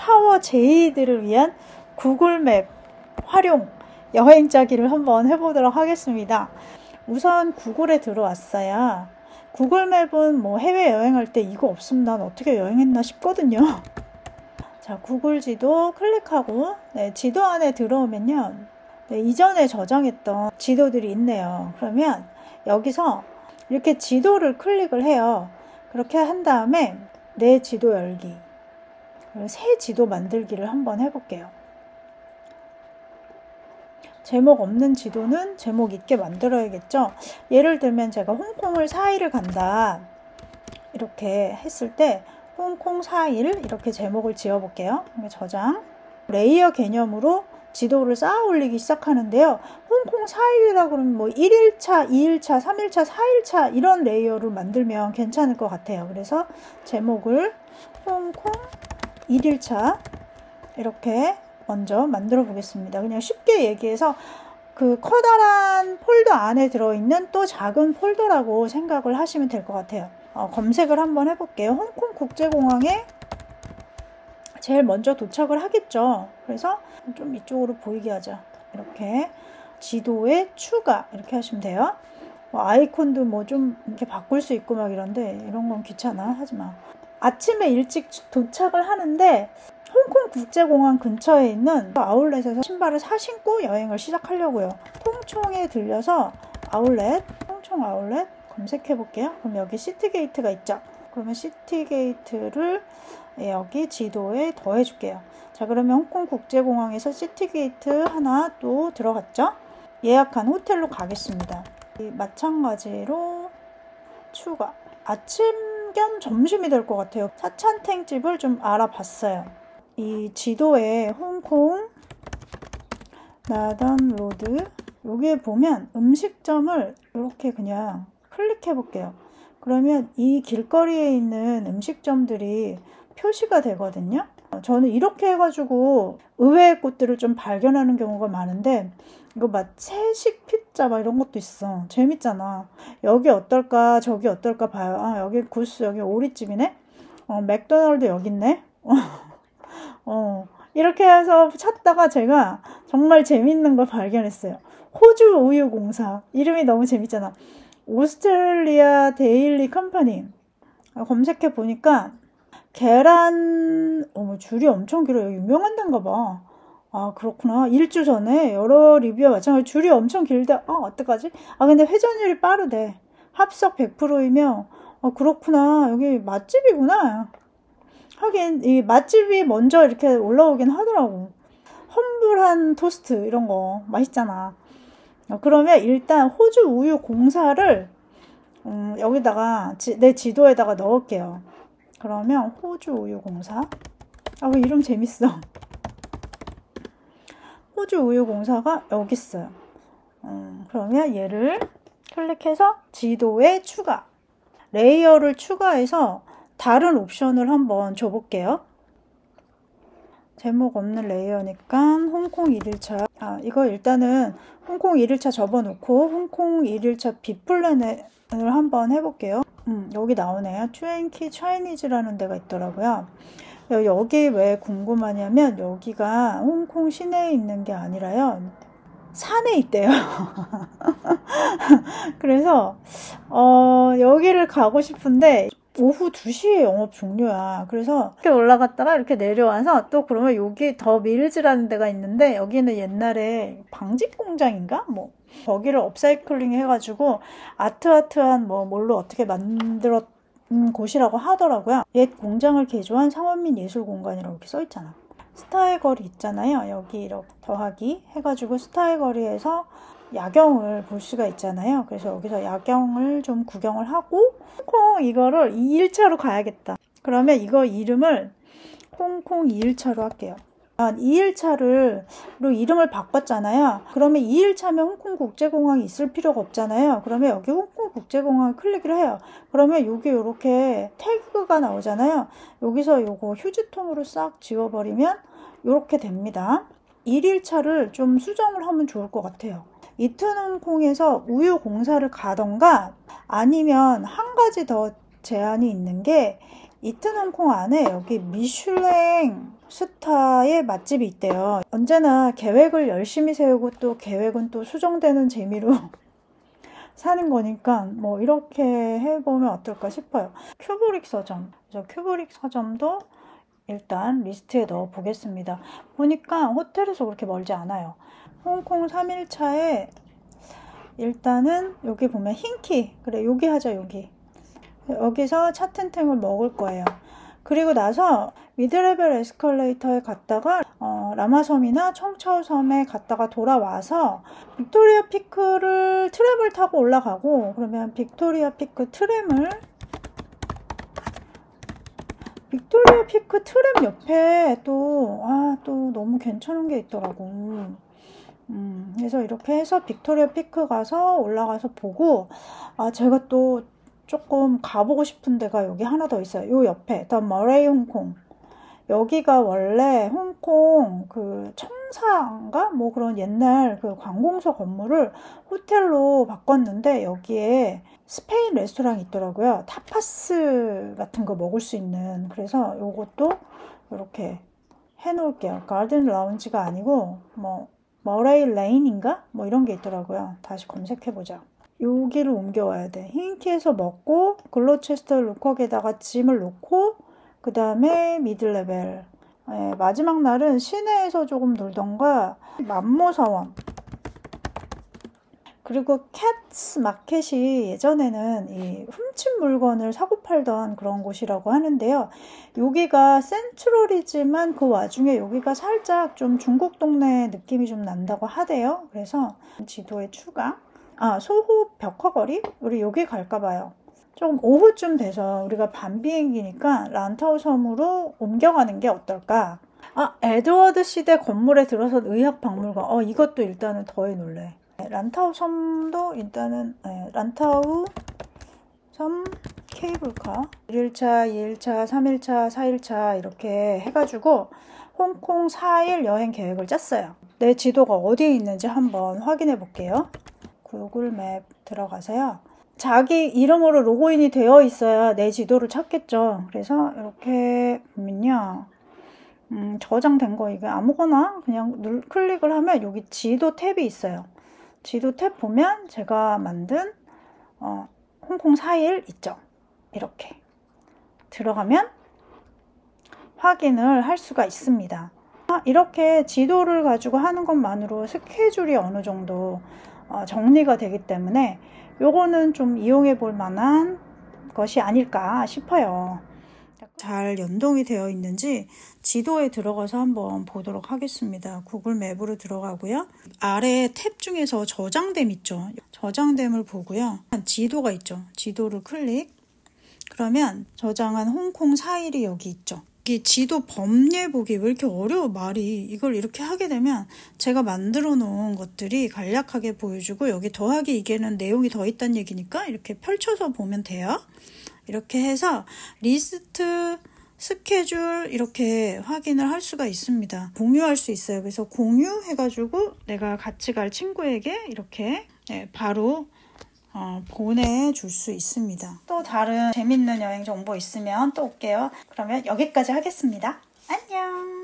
파워 제이들을 위한 구글맵 활용 여행 짜기를 한번 해보도록 하겠습니다. 우선 구글에 들어왔어요. 구글맵은 뭐 해외 여행할 때 이거 없으면 난 어떻게 여행했나 싶거든요. 자, 구글 지도 클릭하고 네, 지도 안에 들어오면요. 네, 이전에 저장했던 지도들이 있네요. 그러면 여기서 이렇게 지도를 클릭을 해요. 그렇게 한 다음에 내 지도 열기. 새 지도 만들기를 한번 해볼게요. 제목 없는 지도는 제목 있게 만들어야겠죠. 예를 들면 제가 홍콩을 4일을 간다. 이렇게 했을 때 홍콩 4일 이렇게 제목을 지어 볼게요. 저장. layer 개념으로 지도를 쌓아 올리기 시작하는데요. 홍콩 4일이라 그러면 뭐 1일차, 2일차, 3일차, 4일차 이런 layer로 만들면 괜찮을 것 같아요. 그래서 제목을 홍콩 1일차 이렇게 먼저 만들어 보겠습니다. 그냥 쉽게 얘기해서 그 커다란 폴더 안에 들어있는 또 작은 폴더라고 생각을 하시면 될 것 같아요. 어, 검색을 한번 해볼게요. 홍콩 국제공항에 제일 먼저 도착을 하겠죠. 그래서 좀 이쪽으로 보이게 하자. 이렇게 지도에 추가 이렇게 하시면 돼요. 뭐 아이콘도 뭐 좀 이렇게 바꿀 수 있고 막 이런데 이런 건 귀찮아 하지 마. 아침에 일찍 도착을 하는데 홍콩 국제공항 근처에 있는 아울렛에서 신발을 사 신고 여행을 시작하려고요. 통총에 들려서 아울렛, 통총 아울렛 검색해 볼게요. 그럼 여기 시티게이트가 있죠. 그러면 시티게이트를 여기 지도에 더해 줄게요. 자, 그러면 홍콩 국제공항에서 시티게이트 하나 또 들어갔죠? 예약한 호텔로 가겠습니다. 마찬가지로 추가. 아침 겸 점심이 될 것 같아요. 차찬탱 집을 좀 알아봤어요. 이 지도에 홍콩 나단 로드 여기에 보면 음식점을 이렇게 그냥 클릭해 볼게요. 그러면 이 길거리에 있는 음식점들이 표시가 되거든요. 저는 이렇게 해가지고 의외의 곳들을 좀 발견하는 경우가 많은데 이거 막 채식 피자 막 이런 것도 있어. 재밌잖아. 여기 어떨까 저기 어떨까 봐요. 아 여기 goose 여기 오리집이네. 어 맥도날드 여기 있네. 어, 이렇게 해서 찾다가 제가 정말 재밌는 걸 발견했어요. 호주 우유 공사. 이름이 너무 재밌잖아. Australia Dairy Company. 검색해 보니까 계란, 어머, 줄이 엄청 길어요. 유명한 데인가 봐. 아, 그렇구나. 일주 전에 여러 리뷰와 마찬가지로 줄이 엄청 길대. 아, 어떡하지? 아, 근데 회전율이 빠르대. 합석 100%이면, 아, 그렇구나. 여기 맛집이구나. 하긴 이 맛집이 먼저 이렇게 올라오긴 하더라고. 험불한 토스트 이런 거 맛있잖아. 어, 그러면 일단 호주 우유 공사를 음, 여기다가 지, 내 지도에다가 넣을게요. 그러면 호주 우유 공사. 아, 이름 재밌어. 호주 우유 공사가 여기 있어요. 음, 그러면 얘를 클릭해서 지도에 추가. 레이어를 추가해서 다른 옵션을 한번 줘볼게요. 제목 없는 레이어니까 홍콩 1일차 아 이거 일단은 홍콩 1일차 접어놓고 홍콩 1일차 B플랜을 한번 해볼게요. 음, 여기 나오네요. 트웬키 차이니즈라는 데가 있더라고요. 여기 왜 궁금하냐면 여기가 홍콩 시내에 있는 게 아니라요. 산에 있대요. 그래서 어, 여기를 가고 싶은데 오후 2시에 영업 종료야. 그래서 이렇게 올라갔다가 이렇게 내려와서 또 그러면 여기 더 밀즈라는 데가 있는데 여기는 옛날에 방직 공장인가? 뭐 거기를 업사이클링 해가지고 아트아트한 뭐 뭘로 어떻게 만들었 음, 곳이라고 하더라고요. 옛 공장을 개조한 상원민 예술공간이라고 이렇게 써있잖아. 스타일 거리 있잖아요. 여기 이렇게 더하기 해가지고 스타일 거리에서 야경을 볼 수가 있잖아요. 그래서 여기서 야경을 좀 구경을 하고 홍콩 이거를 2일차로 가야겠다. 그러면 이거 이름을 홍콩 2일차로 할게요. 2일차를 로 이름을 바꿨잖아요. 그러면 2일차면 홍콩 국제공항이 있을 필요가 없잖아요. 그러면 여기 홍콩 국제공항 클릭을 해요. 그러면 여기 이렇게 태그가 나오잖아요. 여기서 요거 휴지통으로 싹 지워버리면 이렇게 됩니다. 1일차를 좀 수정을 하면 좋을 것 같아요. 이트논콩에서 우유 공사를 가던가 아니면 한 가지 더 제안이 있는 게 이튼 홍콩 안에 여기 미슐랭 스타의 맛집이 있대요. 언제나 계획을 열심히 세우고 또 계획은 또 수정되는 재미로 사는 거니까 뭐 이렇게 해보면 어떨까 싶어요. 큐브릭 서점. 그래서 큐브릭 서점도 일단 리스트에 넣어 보겠습니다. 보니까 호텔에서 그렇게 멀지 않아요. 홍콩 3일차에 일단은 여기 보면 힌키. 그래, 여기 하자, 여기. 여기서 차찬탱을 먹을 거예요. 그리고 나서 미드레벨 에스컬레이터에 갔다가 어, 라마섬이나 청차우섬에 갔다가 돌아와서 빅토리아 피크를 트램을 타고 올라가고 그러면 빅토리아 피크 트램을 빅토리아 피크 트램 옆에 또, 아, 또 너무 괜찮은 게 있더라고. 음, 그래서 이렇게 해서 빅토리아 피크 가서 올라가서 보고, 아, 제가 또 조금 가보고 싶은 데가 여기 하나 더 있어요. 요 옆에, 더 머레이 홍콩. 여기가 원래 홍콩 그 청사인가? 뭐 그런 옛날 그 관공서 건물을 호텔로 바꿨는데 여기에 스페인 레스토랑이 있더라고요. 타파스 같은 거 먹을 수 있는. 그래서 요것도 이렇게 해 놓을게요. 가든 라운지가 아니고 뭐 머레이 레인인가? 뭐 이런 게 있더라고요. 다시 검색해 보자. 여기를 옮겨와야 돼. 힌키에서 먹고 글로체스터 루쿽에다가 짐을 놓고 그 다음에 미들레벨 예, 마지막 날은 시내에서 조금 놀던가 만모사원 그리고 캣스 마켓이 예전에는 이 훔친 물건을 사고 팔던 그런 곳이라고 하는데요. 여기가 센트럴이지만 그 와중에 여기가 살짝 좀 중국 동네 느낌이 좀 난다고 하대요. 그래서 지도에 추가. 아, 소호 벽화거리? 우리 여기 갈까 봐요. 좀 오후쯤 돼서 우리가 밤 비행기니까 란타우 섬으로 옮겨가는 게 어떨까? 아, 에드워드 시대 건물에 들어선 의학 박물관. 어, 이것도 일단은 더해 놀래. 란타우 섬도 일단은 네, 란타우 섬 케이블카 1일차, 2일차, 3일차, 4일차 이렇게 해가지고 홍콩 4일 여행 계획을 짰어요. 내 지도가 어디에 있는지 한번 확인해 볼게요. 구글 맵 들어가세요. 자기 이름으로 로그인이 되어 있어야 내 지도를 찾겠죠. 그래서 이렇게 보면요. 음, 저장된 거 이게 아무거나 그냥 눌, 클릭을 하면 여기 지도 탭이 있어요. 지도 탭 보면 제가 만든 어, 홍콩 4일 있죠. 이렇게 들어가면 확인을 할 수가 있습니다. 아, 이렇게 지도를 가지고 하는 것만으로 스케줄이 어느 정도 어, 정리가 되기 때문에 요거는 좀 이용해 볼 만한 것이 아닐까 싶어요. 잘 연동이 되어 있는지 지도에 들어가서 한번 보도록 하겠습니다. 구글 맵으로 들어가고요. 아래 탭 중에서 저장됨 있죠. 저장됨을 보고요. 지도가 있죠. 지도를 클릭. 그러면 저장한 홍콩 4일이 여기 있죠. 이 지도 범례 보기 왜 이렇게 어려워 말이 이걸 이렇게 하게 되면 제가 만들어 놓은 것들이 간략하게 보여주고 여기 더하기 이게는 내용이 더 있다는 얘기니까 이렇게 펼쳐서 보면 돼요. 이렇게 해서 리스트 스케줄 이렇게 확인을 할 수가 있습니다. 공유할 수 있어요. 그래서 공유해가지고 내가 같이 갈 친구에게 이렇게 네, 바로 어, 보내줄 수 있습니다. 또 다른 재밌는 여행 정보 있으면 또 올게요. 그러면 여기까지 하겠습니다. 안녕!